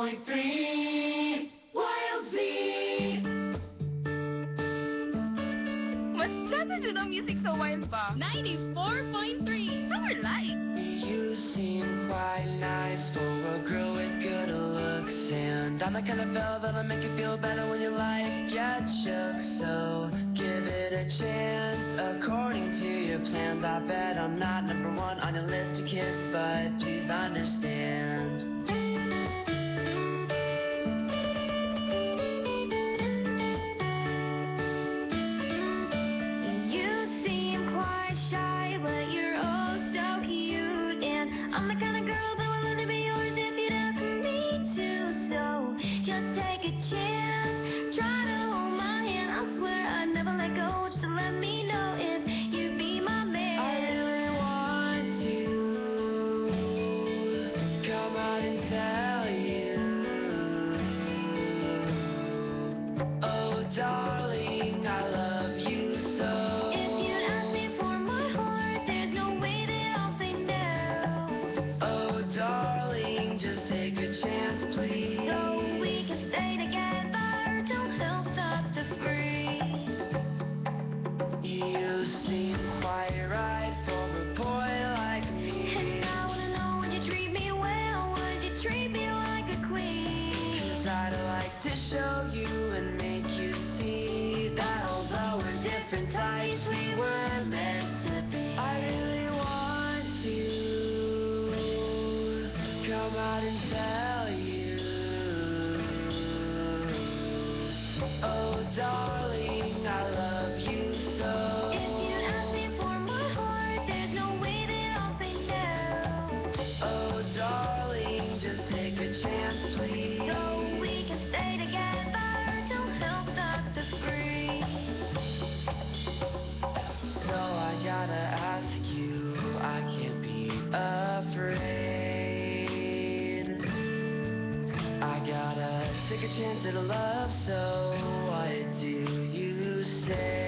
101.3 Wild Z. What's happened to the music so wild ba? 94.3 Summer Light. You seem quite nice for a girl with good looks and I'm the kind of fella that'll make you feel better when you like get shook. So give it a chance according to your plans. I bet I'm not number one on your list to kiss, but please understand. tell you? Oh, darling. patient little love, so why do you say?